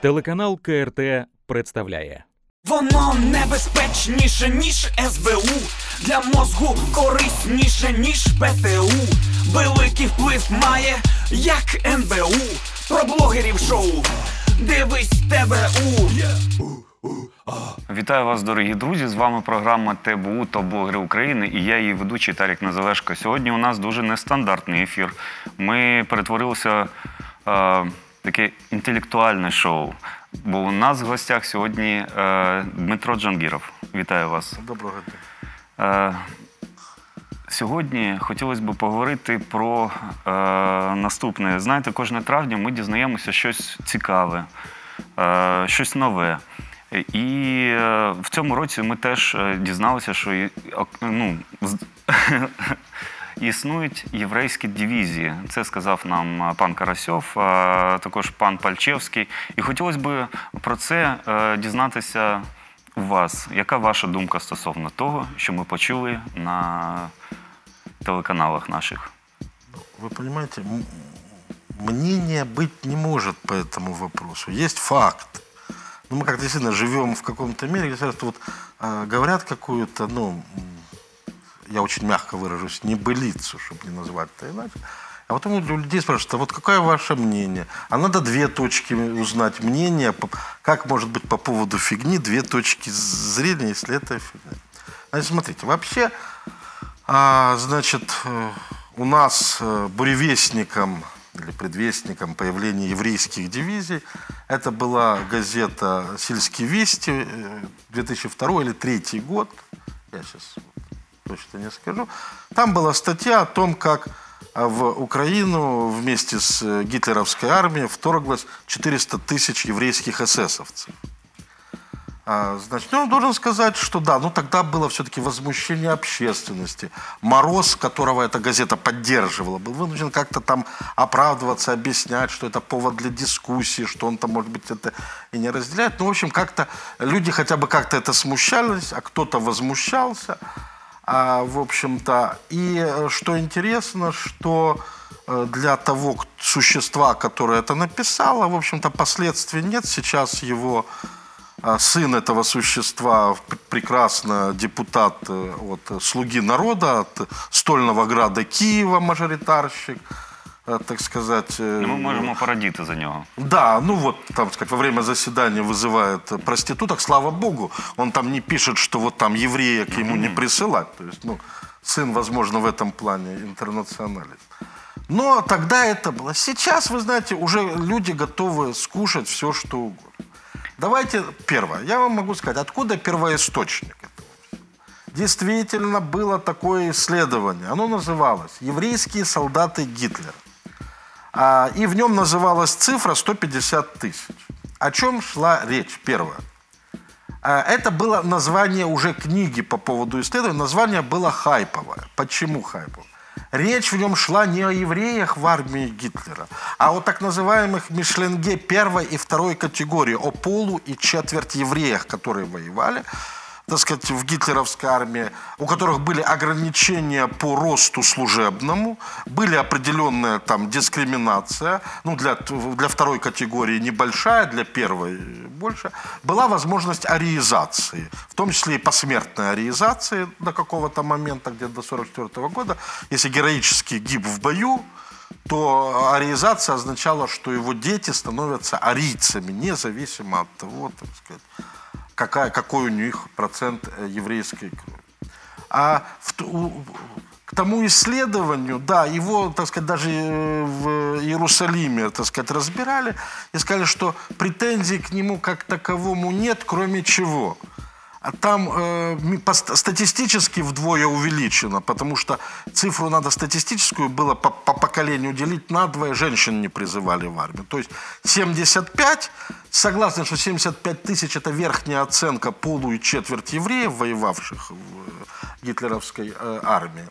Телеканал КРТ представляє. Воно небезпечніше, ніж СБУ. Для мозку корисніше, ніж ПТУ. Великий вплив має, як НБУ. Про блогерів шоу. Дивись ТБУ. Вітаю вас, дорогі друзі! З вами програма ТБУ та блогери України і я її ведучий Тарік Назалешко. Сьогодні у нас дуже нестандартний ефір. Ми перетворилися е, в таке інтелектуальне шоу. Бо у нас в гостях сьогодні е, Дмитро Джангіров. Вітаю вас. Доброго дня. Е, Сьогодні хотілося б поговорити про е, наступне. Знаєте, кожне травня ми дізнаємося щось цікаве, е, щось нове. І е, в цьому році ми теж е, дізналися, що ну, існують єврейські дивізії. Це сказав нам е, пан Карасьов, а також пан Пальчевський. І хотілося б про це е, дізнатися у вас. Яка ваша думка стосовно того, що ми почули на телеканалах наших? Вы понимаете, м- мнения быть не может по этому вопросу. Есть факт. Ну, мы как действительно живем в каком-то мире, где говорят, вот, э, говорят какую-то, ну, м, я очень мягко выражусь, небылицу, чтобы не назвать это иначе. А потом у людей спрашивают, а вот какое ваше мнение? А надо две точки узнать мнение, как может быть по поводу фигни две точки зрения, если это фигня. Значит, смотрите, вообще а, значит, э, у нас э, буревестником или предвестником появления еврейских дивизий это была газета «Сельские вести», э, 2002 или 2003 год, я сейчас точно не скажу. Там была статья о том, как а, в Украину вместе с э, гитлеровской армией вторглось 400 тысяч еврейских эсэсовцев. А, Значит, ну, должен сказать, что да, ну тогда было все-таки возмущение общественности. Мороз, которого эта газета поддерживала, был вынужден как-то там оправдываться, объяснять, что это повод для дискуссии, что он там, может быть, это и не разделяет. Ну, в общем, как-то люди хотя бы как-то это смущались, а кто-то возмущался. А, в общем-то, и э, что интересно, что э, для того существа, которое это написало, в общем-то, последствий нет. Сейчас его а, сын этого существа, прекрасно депутат э, от э, «Слуги народа», от Стольного града Киева, мажоритарщик, э, так сказать. э, Ну, ми можемо порадіти за нього. да, ну вот, там сказать, во время заседания вызывает э, проституток, слава богу, он там не пишет, что вот там еврея к ему не присылать. То есть, ну, сын, возможно, в этом плане интернационалист. Но тогда это было. Сейчас, вы знаете, уже люди готовы скушать все, что угодно. Давайте первое. Я вам могу сказать, откуда первоисточник этого всего. Действительно было такое исследование. Оно называлось «Еврейские солдаты Гитлера». А, и в нем называлась цифра 150 тысяч. О чем шла речь? Первое. А, Это было название уже книги по поводу исследования. Название было хайповое. Почему хайповое? Речь в нем шла не о евреях в армии Гитлера, а о так называемых Мишленге первой и второй категории, о полу и четверть евреях, которые воевали так сказать, в гитлеровской армии, у которых были ограничения по росту служебному, были определенная там дискриминация, ну, для, для второй категории небольшая, для первой больше, была возможность ариизации, в том числе и посмертной ариизации до какого-то момента, где-то до 44 года, если героически гиб в бою, то ариизация означала, что его дети становятся арийцами, независимо от того, так сказать, какая, какой у них процент э, еврейской крови. А в у- к тому исследованию, да, его, так сказать, даже э, в Иерусалиме, так сказать, разбирали и сказали, что претензий к нему как таковому нет, кроме чего. А там э, статистически вдвое увеличено, потому что цифру надо статистическую было по, по поколению делить на двое, женщин не призывали в армию. То есть 75, согласны, что 75 тысяч это верхняя оценка полу и четверть евреев, воевавших в э, гитлеровской э, армии.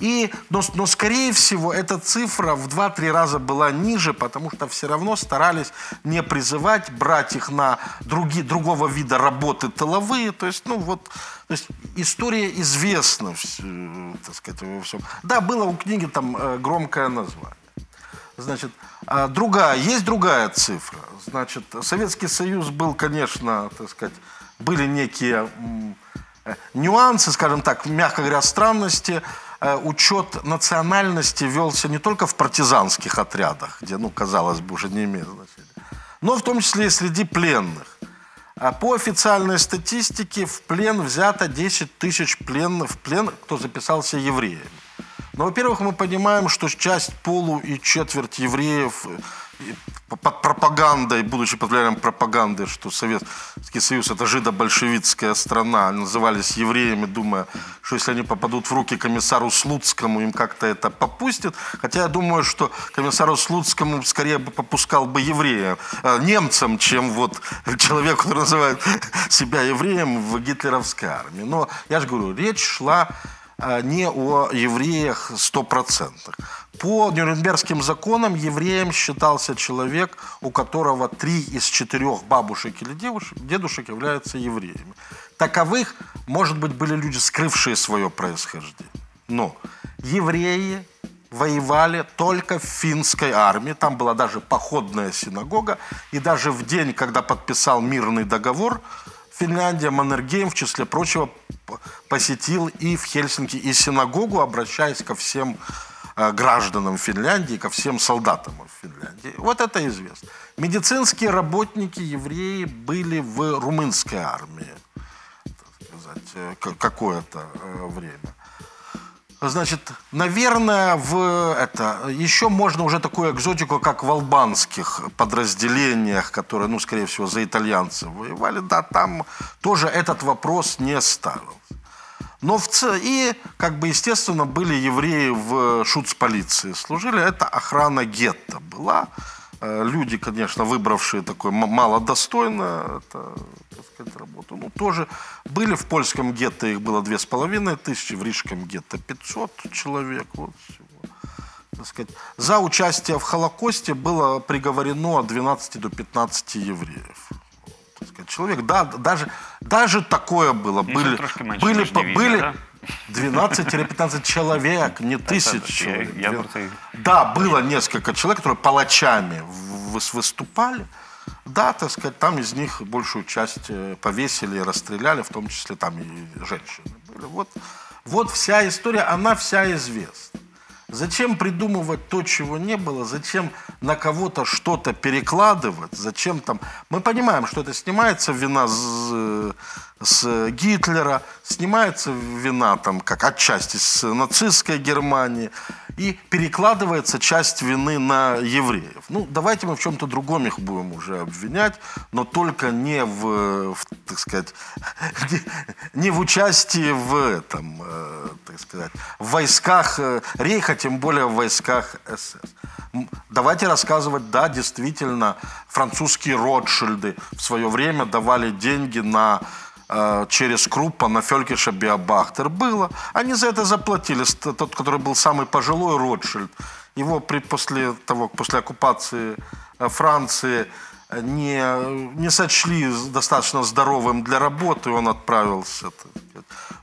И, но, но, скорее всего, эта цифра в 2-3 раза была ниже, потому что все равно старались не призывать, брать их на други, другого вида работы тыловые. То есть, ну вот, то есть история известна, э, так сказать, во всем. Да, было у книги там э, громкое название. Значит, а другая, есть другая цифра. Значит, Советский Союз был, конечно, так сказать, были некие э, нюансы, скажем так, мягко говоря, странности. Э, Учет национальности велся не только в партизанских отрядах, где, ну, казалось бы, уже не имеет значения, но в том числе и среди пленных. А по официальной статистике в плен взято 10 тысяч пленных, плен, кто записался евреями. Но, во-первых, мы понимаем, что часть полу и четверть евреев под пропагандой, будучи под влиянием пропаганды, что Советский Союз это жидо-большевистская страна, назывались евреями, думая, что если они попадут в руки комиссару Слуцкому, им как-то это попустит. Хотя я думаю, что комиссару Слуцкому скорее бы попускал бы еврея, э, немцам, чем вот человеку, который называет себя евреем в гитлеровской армии. Но я же говорю, речь шла а, не о евреях стопроцентных. По Нюрнбергским законам евреем считался человек, у которого три из четырех бабушек или девушек, дедушек являются евреями. Таковых, может быть, были люди, скрывшие свое происхождение. Но евреи воевали только в финской армии. Там была даже походная синагога. И даже в день, когда подписал мирный договор, Финляндия, Маннергейм, в числе прочего, посетил и в Хельсинки, и синагогу, обращаясь ко всем гражданам Финляндии, ко всем солдатам в Финляндии. Вот это известно. Медицинские работники, евреи, были в румынской армии сказать, э, какое-то э, время. Значит, наверное, в это еще можно уже такую экзотику, как в албанских подразделениях, которые, ну, скорее всего, за итальянцев воевали, да, там тоже этот вопрос не ставился. Но в ц... и, как бы, естественно, были евреи в шуц-полиции служили. Это охрана гетто была. Э, люди, конечно, выбравшие такое малодостойно это, так сказать, работу, ну, тоже были в польском гетто, их было две с половиной тысячи, в рижском гетто 500 человек, вот всего. Так сказать. За участие в Холокосте было приговорено от 12 до 15 евреев Так сказать, человек, да, даже, даже такое было. Ну, были, трошки менше, были, ніж дивізія, были, да? 12-15 человек, не тысяч я- человек. я про це- Да, было несколько человек, которые палачами в- выс- выступали. Да, так сказать, там из них большую часть э, повесили, и расстреляли, в том числе там и женщины были. Вот, вот вся история, она вся известна. Зачем придумывать то, чего не было? Зачем на кого-то что-то перекладывать? Зачем там... Мы понимаем, что это снимается вина с, с Гитлера, снимается вина там как отчасти с нацистской Германии и перекладывается часть вины на евреев. Ну, давайте мы в чем-то другом их будем уже обвинять, но только не в, в, так сказать, не, не в участии в этом, э, так сказать, в войсках э, Рейха, тем более в войсках СС. Давайте рассказывать, да, действительно, французские Ротшильды в свое время давали деньги на э, через Круппа на Фелькиша Биобахтер было. Они за это заплатили. Тот, который был самый пожилой Ротшильд, его при, после того, после оккупации э, Франции э, не, не сочли достаточно здоровым для работы, он отправился.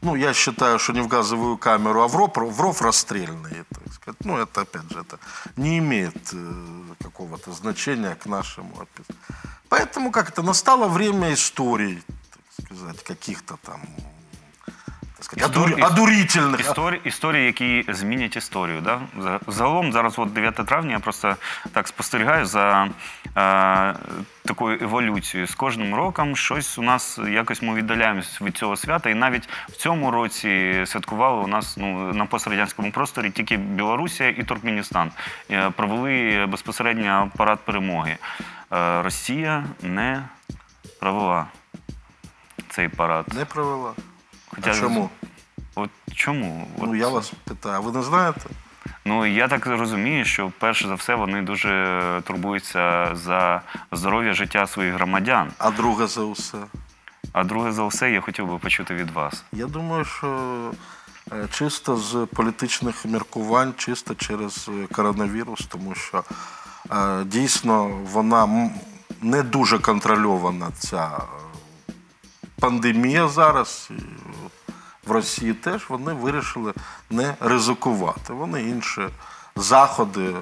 Ну, я считаю, что не в газовую камеру, а в ров, в ров расстрельный. Так сказать. Ну, это, опять же, это не имеет какого-то значения к нашему описанию. Поэтому как это настало время историй, так сказать, каких-то там так сказать, Історії- одури- одурительных. Історії, історії, які змінять історію. Да? Загалом зараз от 9 травня я просто так спостерігаю за е, такою еволюцією. З кожним роком щось у нас якось ми віддаляємось від цього свята. І навіть в цьому році святкували у нас ну, на пострадянському просторі тільки Білорусія і Туркменістан. Е, Провели безпосередньо парад перемоги. Е, Росія не провела цей парад. Не провела. Хоча а чому? От чому? От, Ну, я вас питаю, а ви не знаєте? Ну я так розумію, що перш за все вони дуже турбуються за здоров'я життя своїх громадян. А друге за усе? А друге за все, я хотів би почути від вас. Я думаю, що е, чисто з політичних міркувань, чисто через е, коронавірус, тому що е, дійсно вона не дуже контрольована ця пандемія зараз. В Росії теж вони вирішили не ризикувати. Вони інші заходи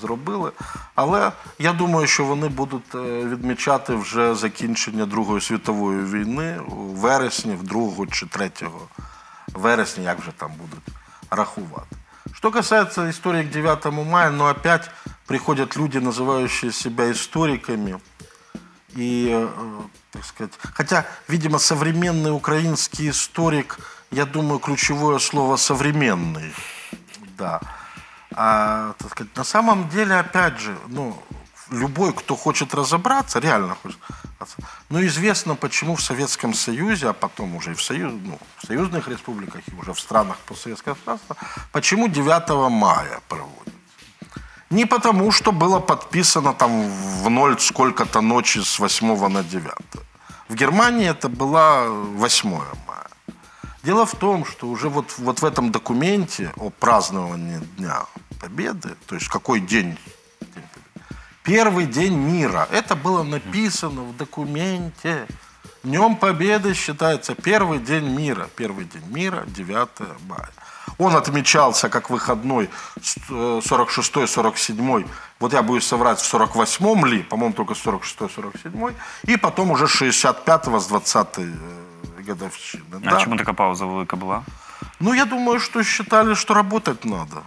зробили. Але я думаю, що вони будуть е, відмічати вже закінчення Другої світової війни у вересні, в 2 чи 3 вересня, як вже там будуть рахувати. Что касается истории к 9 мая, но опять приходят люди, называющие себя историками, и, э, так сказать, хотя, видимо, современный украинский историк, я думаю, ключевое слово «современный», да. А, так сказать, на самом деле, опять же, ну, любой, кто хочет разобраться, реально хочет ну, известно, почему в Советском Союзе, а потом уже и в, союз, ну, в союзных республиках, и уже в странах постсоветского пространства, почему 9 мая проводят. Не потому, что было подписано там в ноль сколько-то ночи с 8 на 9. В Германии это было 8 мая. Дело в том, что уже вот, вот в этом документе о праздновании Дня Победы, то есть какой день, день первый день мира, это было написано в документе. Днем Победы считается первый день мира. Первый день мира, 9 мая. Он отмечался как выходной 46-47, вот я боюсь соврать, в 48-м ли, по-моему, только 46-47, и потом уже 65-го с 20-й годовщины. А да. чому така пауза велика була? Ну, я думаю, что считали, что работать надо.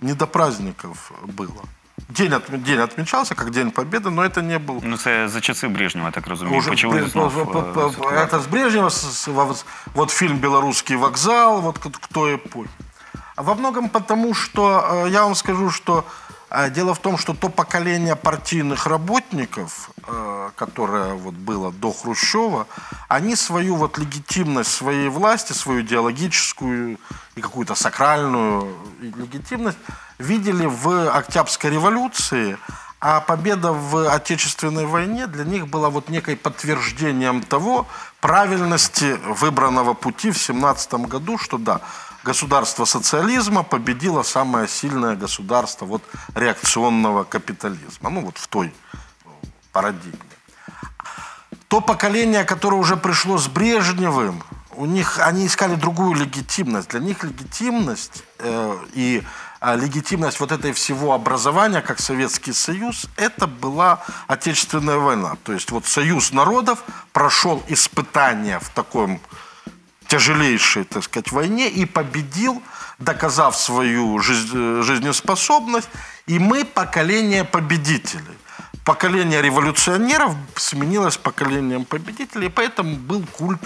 Не до праздников было. День, отме- день отмечался как День Победы, но это не был Ну це за часи Брежнєва, я так розумію. уже Почали Бре- знов, святкувати. это с Брежнева, вот фильм «Белорусский вокзал», вот к- кто эпохи. А во многом потому, что, э, я вам скажу, что э, дело в том, что то поколение партийных работников, э, которое вот было до Хрущева, они свою вот легитимность своей власти, свою идеологическую и какую-то сакральную легитимность видели в Октябрьской революции, а победа в Отечественной войне для них была вот некой подтверждением того правильности выбранного пути в 17 году, что да, государство социализма победило самое сильное государство вот реакционного капитализма. Ну вот в той парадигме. То поколение, которое уже пришло с Брежневым, у них они искали другую легитимность. Для них легитимность э, и а, легитимность вот этой всего образования, как Советский Союз, это была Отечественная война. То есть вот Союз народов прошел испытания в таком тяжелейшей, так сказать, войне и победил, доказав свою э, жизнеспособность. И мы поколение победителей. Поколение революционеров сменилось поколением победителей, и поэтому был культ,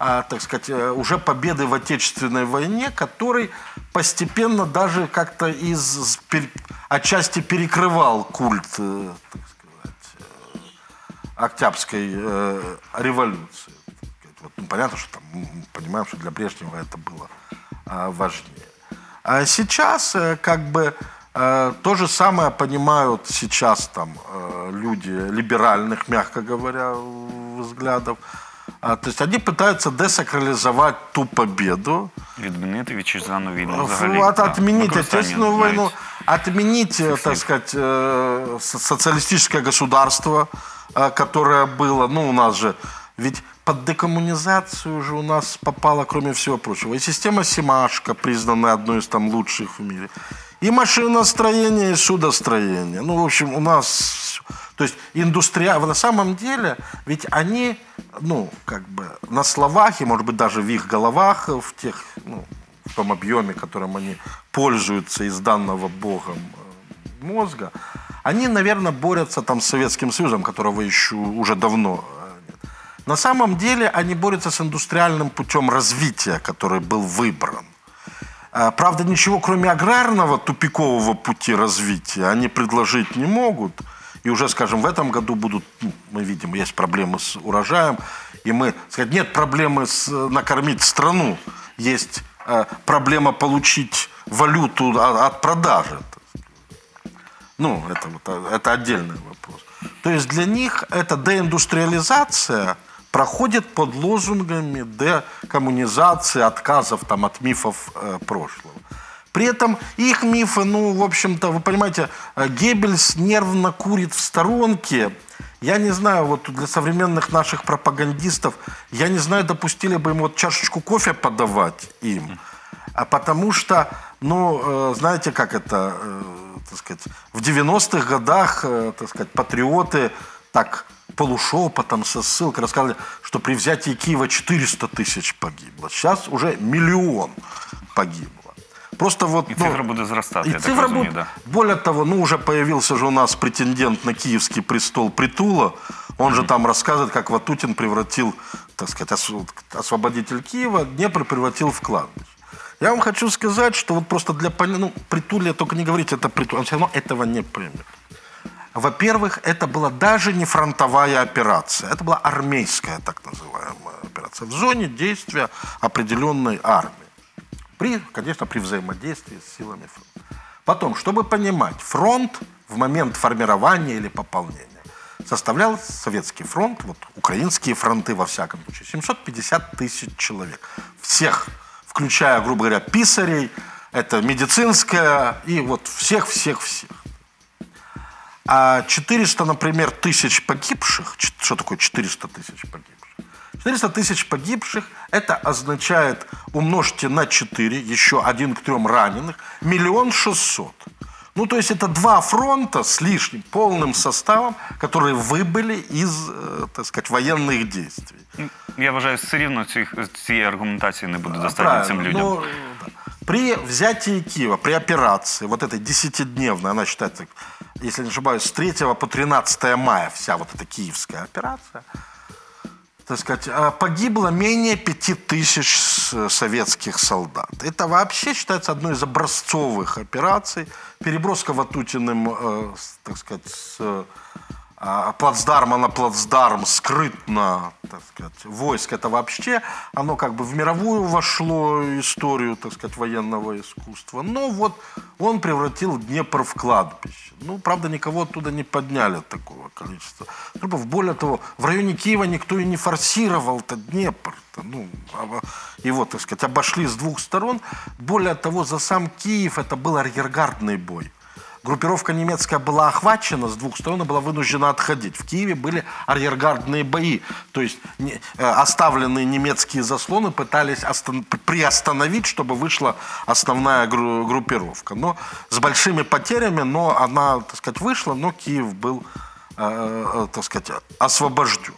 а, так сказать, э, уже победы в Отечественной войне, который постепенно даже как-то из отчасти перекрывал культ, э, так сказать, Октябрьской революции. Так сказать. Вот, ну, понятно, что там м, понимаем, что для Брежнева это было а, важнее. А сейчас э, как бы э, то же самое понимают сейчас там э, люди либеральных, мягко говоря, взглядов. А, то есть они пытаются десакрализовать ту победу, Відмінити вітчизняну війну Фу, взагалі. от- да. отменить Використання Отечественную навіть. войну, отменить, э, так сказать, э, со- социалистическое государство, э, которое было, ну, у нас же, ведь под декоммунизацию же у нас попала, кроме всего прочего, и система Симашко, признанная одной из там лучших в мире, и машиностроение, и судостроение. Ну, в общем, у нас... То есть индустрия... На самом деле, ведь они, ну, как бы на словах, и, может быть, даже в их головах, в тех, ну, в том объеме, которым они пользуются из данного Богом э, мозга, они, наверное, борются там с Советским Союзом, которого еще уже давно э. На самом деле они борются с индустриальным путем развития, который был выбран. А, Правда, ничего кроме аграрного тупикового пути развития они предложить не могут. И уже, скажем, в этом году будут, ну, мы видим, есть проблемы с урожаем. И мы, сказать, нет проблемы с, э, накормить страну. Есть э, проблема получить валюту от, от продажи. Ну, это, вот, э, это отдельный вопрос. То есть для них эта деиндустриализация проходит под лозунгами декоммунизации, отказов там, от мифов э, прошлого. При этом их мифы, ну, в общем-то, вы понимаете, э, Геббельс нервно курит в сторонке. Я не знаю, вот для современных наших пропагандистов, я не знаю, допустили бы им вот чашечку кофе подавать им. А потому что, ну, э, знаете, как это, э, так сказать, в 90-х годах, так сказать, патриоты так полушепотом со ссылкой рассказывали, что при взятии Киева 400 тысяч погибло. Сейчас уже миллион погибло. Просто вот, І ну, цифра буде зростати, и я цифра будет- да. Более того, ну уже появился же у нас претендент на киевский престол Притула. Он же там рассказывает, как Ватутин превратил, так сказать, ос- освободитель Киева, Днепр превратил в кладбище. Я вам хочу сказать, что вот просто для пони- ну, Притуле только не говорите, это Притул, он все равно этого не примет. Во-первых, это была даже не фронтовая операция, это была армейская так называемая операция в зоне действия определенной армии. При, конечно, при взаимодействии с силами фронта. Потом, чтобы понимать, фронт в момент формирования или пополнения составлял Советский фронт, вот украинские фронты во всяком случае, 750 тысяч человек. Всех, включая, грубо говоря, писарей, это медицинская и вот всех-всех-всех. А 400, например, тысяч погибших, ч- что такое 400 тысяч погибших? 400 тысяч погибших, это означает, умножьте на 4, еще один к трем раненых, миллион шестьсот. Ну, то есть это два фронта с лишним, полным составом, которые выбыли из, э, так сказать, военных действий. Я вважаю, все рівно цих, цієї аргументації не буде достатньо Правильно. цим людям. Ну, да. При взятии Киева, при операции, вот этой десятидневной, она считается, если не ошибаюсь, с 3 по 13 мая вся вот эта киевская операция, так сказать, а, погибло менее пяти тысяч с- советских солдат. Это вообще считается одной из образцовых операций. Переброска Ватутиным, э, так сказать, с плацдарма на плацдарм скрытно, так сказать, войск, это вообще, оно как бы в мировую вошло историю, так сказать, военного искусства. Но вот он превратил Днепр в кладбище. Ну, правда, никого оттуда не подняли такого количества трупов. Более того, в районе Киева никто и не форсировал-то Днепр. -то. Ну, а- его, так сказать, обошли с двух сторон. Более того, за сам Киев это был арьергардный бой. Группировка немецкая была охвачена с двух сторон и была вынуждена отходить. В Киеве были арьергардные бои. То есть не- э, оставленные немецкие заслоны пытались остан- приостановить, чтобы вышла основная гру- группировка. Но с большими потерями, но она, так сказать, вышла, но Киев был, э, э, так сказать, освобожден.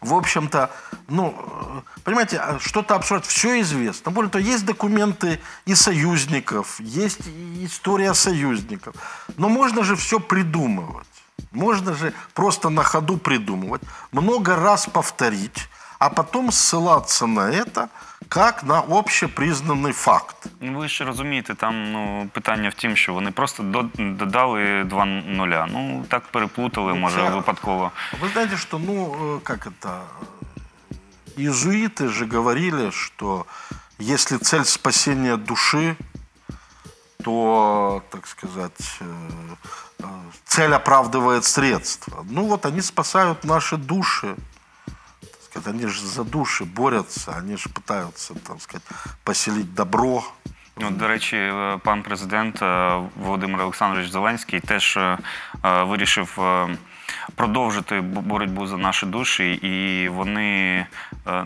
В общем-то, ну, понимаете, а что-то обсуждать, все известно. Более того, есть документы и союзников, есть история союзников. Но можно же все придумывать. Можно же просто на ходу придумывать, много раз повторить, а потом ссылаться на это как на общепризнанный факт. Ну, ви ж розумієте, там ну, питання в тім, що вони просто до- додали два нуля. Ну, так переплутали, може, це- випадково. Вы знаете, что, ну, э, как это, э, иезуиты же говорили, что если цель спасения души, то, так сказать, э, э, цель оправдывает средства. Ну вот они спасают наши души. Сказать, они же за души борются, они же пытаются, так сказать, поселить добро. Ну, до речі, е, пан президент е, Володимир Олександрович Зеленський теж е, вирішив продовжити боротьбу за наші душі, і вони,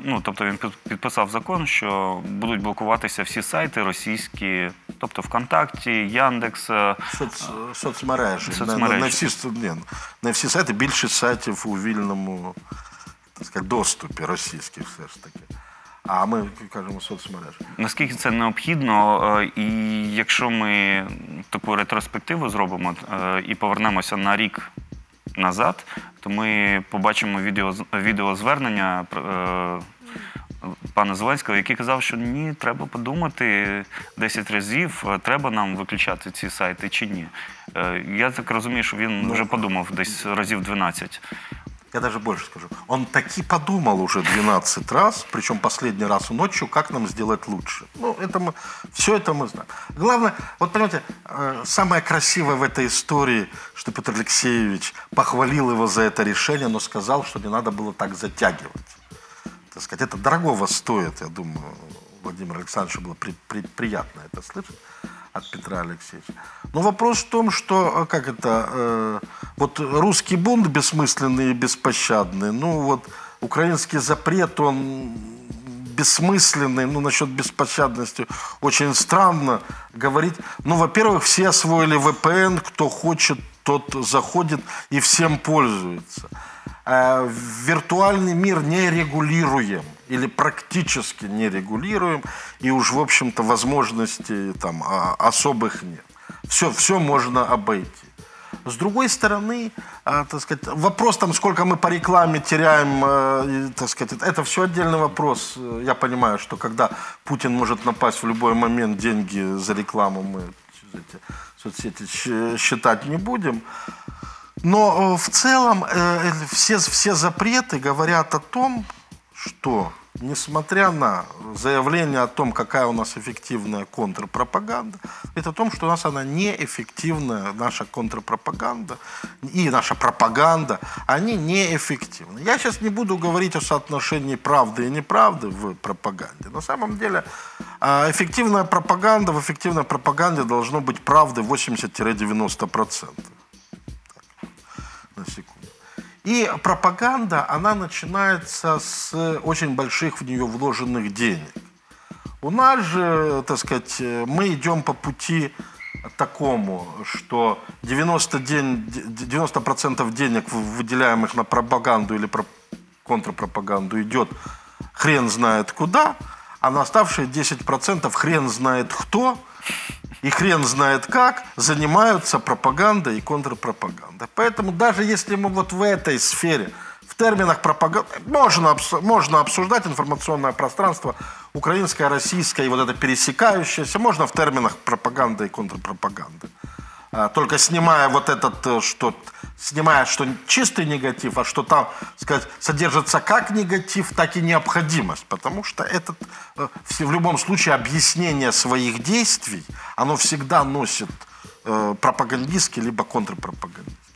ну тобто він підписав закон, що будуть блокуватися всі сайти російські, тобто ВКонтакті, Яндекс. Соц, соцмережі. Соцмережі. На, на, на, всі, ні, на всі сайти, більшість сайтів у вільному так сказати, доступі російських все ж таки. А ми кажемо соцмережі. Наскільки це необхідно, е, і якщо ми таку ретроспективу зробимо е, і повернемося на рік назад, то ми побачимо відео, відеозвернення е, пана Зеленського, який казав, що ні, треба подумати 10 разів, треба нам виключати ці сайти чи ні. Я так розумію, що він вже подумав десь разів 12. Я даже больше скажу. Он таки подумал уже 12 раз, причем последний раз ночью, как нам сделать лучше. Ну, это мы, все это мы знаем. Главное, вот понимаете, э, самое красивое в этой истории, что Петр Алексеевич похвалил его за это решение, но сказал, что не надо было так затягивать. Так сказать, это дорогого стоит, я думаю, Владимиру Александровичу было при- при- приятно это слышать от Петра Алексеевича. Но вопрос в том, что, э, как это, э, вот русский бунт бессмысленный и беспощадный, ну вот украинский запрет, он бессмысленный, ну, насчет беспощадности очень странно говорить. Ну, во-первых, все освоили VPN, кто хочет, тот заходит и всем пользуется. Э, виртуальный мир не регулируем или практически не регулируем, и уж, в общем-то, возможностей там а, особых нет. Все, все можно обойти. С другой стороны, э, так сказать, вопрос там, сколько мы по рекламе теряем, э, так сказать, это все отдельный вопрос. Я понимаю, что когда Путин может напасть в любой момент, деньги за рекламу мы эти соцсети считать не будем. Но э, в целом э, все, все запреты говорят о том, что несмотря на заявление о том, какая у нас эффективная контрпропаганда, это о том, что у нас она неэффективная, наша контрпропаганда и наша пропаганда, они неэффективны. Я сейчас не буду говорить о соотношении правды и неправды в пропаганде. На самом деле а, эффективная пропаганда, в эффективной пропаганде должно быть правды 80-90% на секунду. И пропаганда, она начинается с очень больших в нее вложенных денег. У нас же, так сказать, мы идем по пути такому, что 90%, день, 90 денег, выделяемых на пропаганду или про контрпропаганду, идет хрен знает куда, а на оставшие 10% хрен знает кто, и хрен знает как занимаются пропагандой и контрпропагандой. Поэтому даже если мы вот в этой сфере, в терминах пропаганды, можно, можно обсуждать информационное пространство украинское, российское, и вот это пересекающееся, можно в терминах пропаганды и контрпропаганды. А, только снимая вот этот, э, что снимая, что чистый негатив, а что там, сказать, содержится как негатив, так и необходимость. Потому что этот, э, в любом случае, объяснение своих действий, оно всегда носит э, пропагандистский либо контрпропагандистский.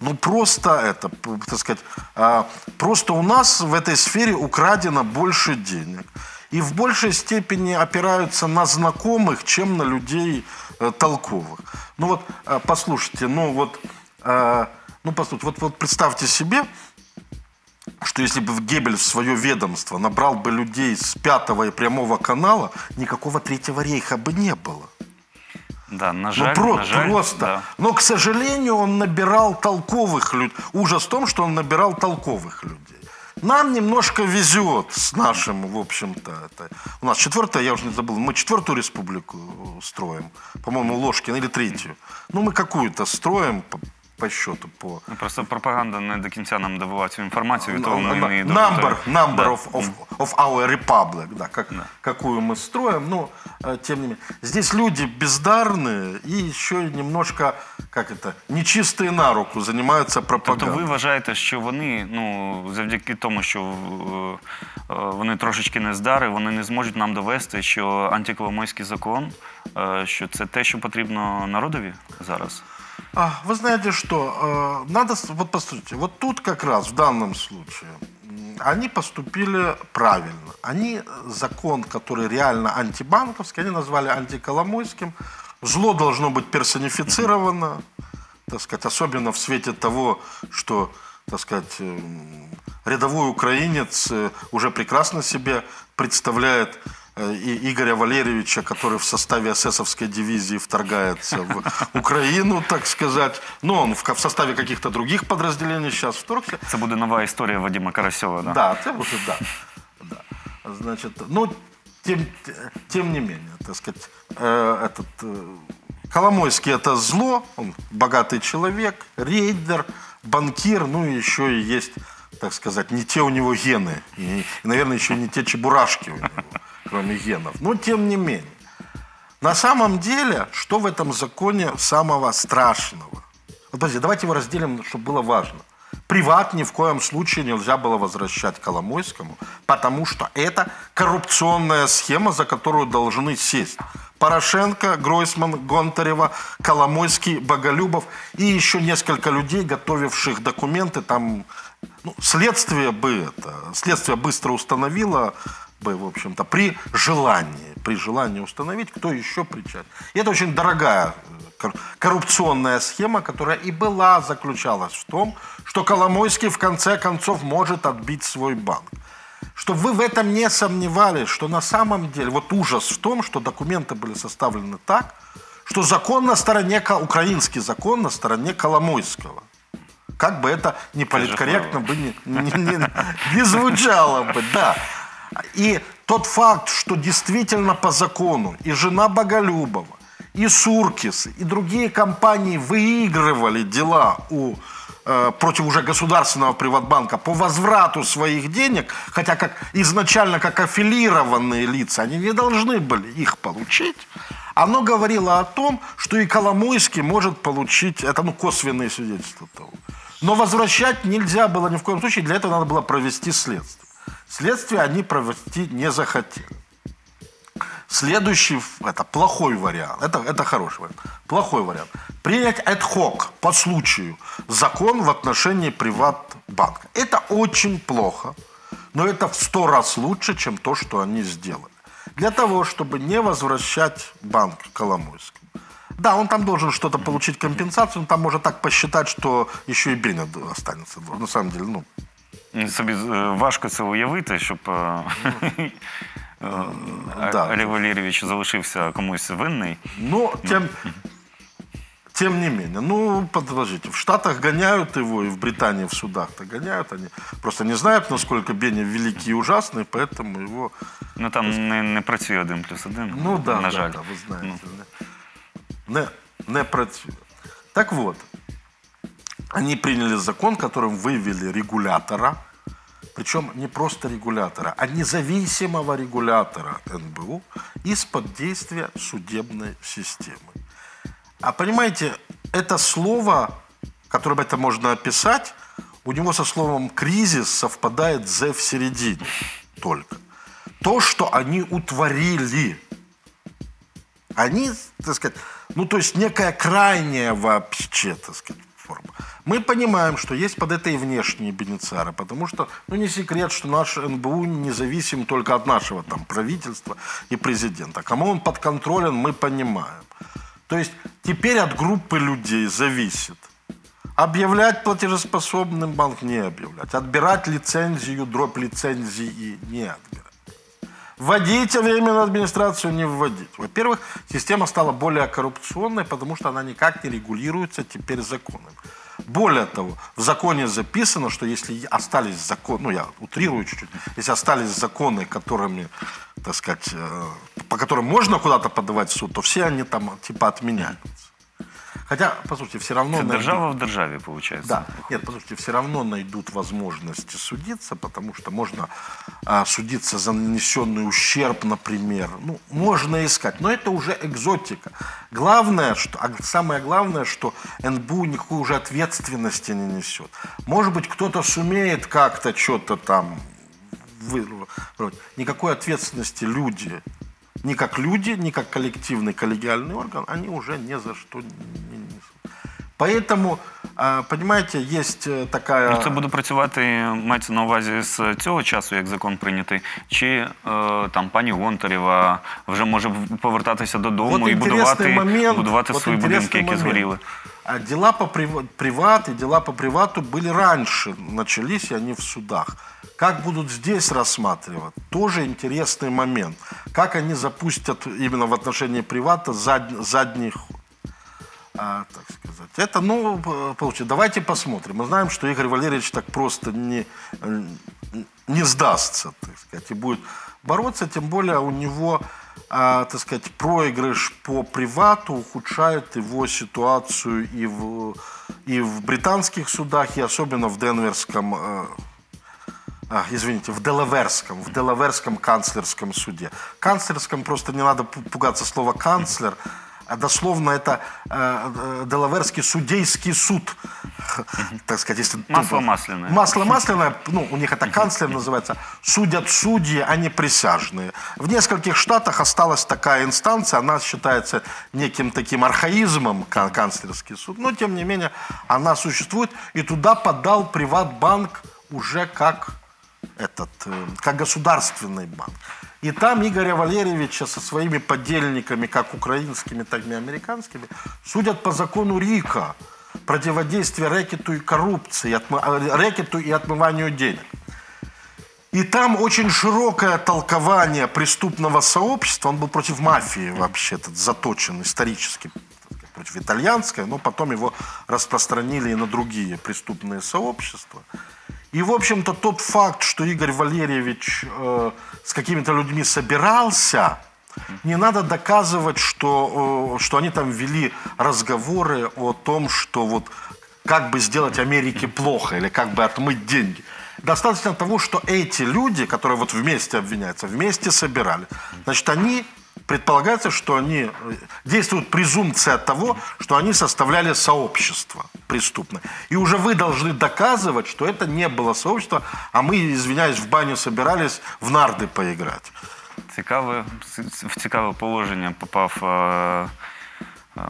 Ну, просто это, так сказать, а, просто у нас в этой сфере украдено больше денег. И в большей степени опираются на знакомых, чем на людей э, толковых. Ну вот, э, послушайте, ну вот, э, ну послушайте, вот, вот представьте себе, что если бы Гебель в свое ведомство набрал бы людей с пятого и прямого канала, никакого третьего рейха бы не было. Да, на ну, жаль, ну, про- на жаль, просто. Да. Но, к сожалению, он набирал толковых людей. Ужас в том, что он набирал толковых людей. Нам немножко везет с нашим, в общем-то. Это... У нас четвертая, я уже не забыл, мы четвертую республику строим. По-моему, Ложкин или третью. Ну, мы какую-то строим, по счету. По... Ну, просто пропаганда не до кінця нам давала цю інформацію, і тому ми не Number, number да. of, of, of our republic, да, как, да. какую мы строим. Но, э, тем не менее, здесь люди бездарные и еще немножко, как это, нечистые на руку занимаются пропагандой. Тобто ви вважаєте, що вони, ну, завдяки тому, що е, вони трошечки нездари, вони не зможуть нам довести, що антиколомойський закон, е, що це те, що потрібно народові зараз? А, вы знаете что, э, надо, вот посмотрите, вот тут как раз в данном случае они поступили правильно. Они закон, который реально антибанковский, они назвали антиколомойским. Зло должно быть персонифицировано, так сказать, особенно в свете того, что, так сказать, э, рядовой украинец э, уже прекрасно себе представляет Э, и Игоря Валерьевича, который в составе эсэсовской дивизии вторгается в Украину, так сказать. Но он в, в составе каких-то других подразделений сейчас вторгся. Это будет новая история Вадима Карасева, да? Да, это уже, да. да. Значит, ну, тем, тем не менее, так сказать, э, этот... Э, Коломойский это зло, он богатый человек, рейдер, банкир, ну и еще и есть, так сказать, не те у него гены, и, и наверное, еще не те чебурашки у него кроме генов. Но тем не менее. На самом деле, что в этом законе самого страшного? Вот, подожди, давайте его разделим, чтобы было важно. Приват ни в коем случае нельзя было возвращать Коломойскому, потому что это коррупционная схема, за которую должны сесть. Порошенко, Гройсман, Гонтарева, Коломойский, Боголюбов и еще несколько людей, готовивших документы. Там, ну, следствие бы это, следствие быстро установило бы, в общем-то, при желании, при желании установить, кто еще причастен. И это очень дорогая э, коррупционная схема, которая и была, заключалась в том, что Коломойский в конце концов может отбить свой банк. Чтобы вы в этом не сомневались, что на самом деле, вот ужас в том, что документы были составлены так, что закон на стороне, украинский закон на стороне Коломойского. Как бы это не политкорректно бы не, не, не, не звучало бы, да. И тот факт, что действительно по закону и жена Боголюбова, и Суркис, и другие компании выигрывали дела у э, против уже государственного приватбанка по возврату своих денег, хотя как изначально как аффилированные лица, они не должны были их получить, оно говорило о том, что и Коломойский может получить, это ну косвенные свидетельства того. Но возвращать нельзя было ни в коем случае, для этого надо было провести следствие. Следствие они провести не захотели. Следующий, это плохой вариант, это, это хороший вариант. Плохой вариант. Принять ad по случаю закон в отношении приватбанка. Это очень плохо, но это в сто раз лучше, чем то, что они сделали. Для того, чтобы не возвращать банк Коломойскому. Да, он там должен что-то получить компенсацию, он там может так посчитать, что еще и Беня останется. На самом деле, ну, Собі важко це уявити, щоб да. Олег Валерійович залишився комусь винний. Ну, тем, тем не менее. Ну, подождите, в Штатах гоняют его, и в Британии в судах-то гоняют. Они просто не знают, насколько Беня великий и ужасный, поэтому его... Ну, там не, не працює один плюс один, ну, да, на жаль. Да, да, ви знаєте. Ну. Не, не працює. Так вот, они приняли закон, которым вывели регулятора, причем не просто регулятора, а независимого регулятора НБУ из-под действия судебной системы. А понимаете, это слово, которым это можно описать, у него со словом «кризис» совпадает «з» в середине только. То, что они утворили. Они, так сказать, ну, то есть некая крайняя вообще, так сказать. Мы понимаем, что есть под этой внешние бенефициары, потому что, ну, не секрет, что наш НБУ независим только от нашего там правительства и президента. Кому он подконтролен, мы понимаем. То есть теперь от группы людей зависит, объявлять платежеспособным банк не объявлять, отбирать лицензию, дробь лицензии не отбирать. Вводить временную администрацию, не вводить. Во-первых, система стала более коррупционной, потому что она никак не регулируется теперь законом. Более того, в законе записано, что если остались законы, ну я утрирую чуть-чуть, если остались законы, которыми, так сказать, э, по которым можно куда-то подавать в суд, то все они там типа отменяются. Хотя, послушайте, все равно... Это найдут... держава в державе, получается. Да. Нет, послушайте, все равно найдут возможности судиться, потому что можно а, судиться за нанесенный ущерб, например. Ну, можно искать, но это уже экзотика. Главное, что, а самое главное, что НБУ никакой уже ответственности не несет. Может быть, кто-то сумеет как-то что-то там вырвать. Никакой ответственности люди ни как люди, ни как коллективный коллегиальный орган, они уже ни за что не несут. Поэтому, понимаете, есть э, такая... Ну, це буде працювати, мається на увазі з цього часу, як закон прийнятий, чи е, там пані Гонтарєва вже може повертатися додому вот і будувати, момент, будувати вот свої будинки, які момент. згоріли? А дела по приват и дела по привату были раньше, начались и они в судах. Как будут здесь рассматривать, тоже интересный момент. Как они запустят именно в отношении привата зад, задний ход. А, так сказать. Это, ну, получится. Давайте посмотрим. Мы знаем, что Игорь Валерьевич так просто не, не сдастся, так сказать, и будет бороться, тем более у него, а, так сказать, проигрыш по привату ухудшает его ситуацию и в, и в британских судах, и особенно в Денверском э, а, извините, в Делаверском, в Делаверском канцлерском суде. Канцлерском просто не надо пугаться слова канцлер, дословно это э, э Делаверский судейский суд, так сказать, если масло масляное. Масло масляное, ну у них это канцлер называется. Судят судьи, а не присяжные. В нескольких штатах осталась такая инстанция, она считается неким таким архаизмом канцлерский суд, но тем не менее она существует, и туда подал Приватбанк уже как этот, э, как государственный банк. И там Игоря Валерьевича со своими подельниками, как украинскими, так и американскими, судят по закону РИКа, противодействие рэкету и коррупции, отмы... Э, рэкету и отмыванию денег. И там очень широкое толкование преступного сообщества. Он был против мафии вообще, этот заточен исторически против итальянской, но потом его распространили и на другие преступные сообщества. И, в общем-то, тот факт, что Игорь Валерьевич э, с какими-то людьми собирался, не надо доказывать, что, э, что они там вели разговоры о том, что вот как бы сделать Америке плохо или как бы отмыть деньги. Достаточно того, что эти люди, которые вот вместе обвиняются, вместе собирали. Значит, они предполагается, что они э, действуют презумпция того, что они составляли сообщество преступное. И уже вы должны доказывать, что это не было сообщество, а мы, извиняюсь, в баню собирались в нарды поиграть. Цікаве, в цікаве положення попав е, е,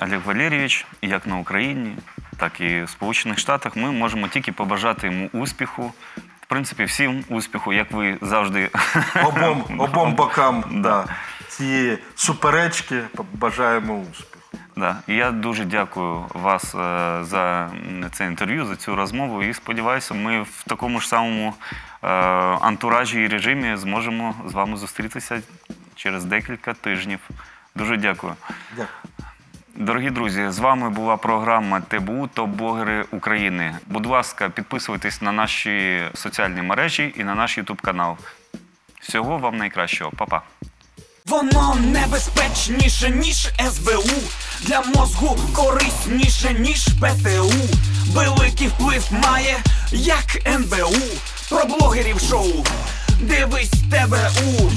Олег Валерійович, як на Україні, так і в Сполучених Штатах. Ми можемо тільки побажати йому успіху. В принципі, всім успіху, як ви завжди Обом, обом бокам Да. Цієї суперечки бажаємо успіху. Да. І я дуже дякую вас е, за це інтерв'ю, за цю розмову. І сподіваюся, ми в такому ж самому е, антуражі і режимі зможемо з вами зустрітися через декілька тижнів. Дуже дякую. Дякую. Дорогі друзі, з вами була програма ТБУ топ-блогери України. Будь ласка, підписуйтесь на наші соціальні мережі і на наш Ютуб канал. Всього вам найкращого, Па-па. Воно небезпечніше, ніж СБУ. Для мозгу корисніше, ніж ПТУ. Великий вплив має, як НБУ. Про блогерів шоу. Дивись ТБУ.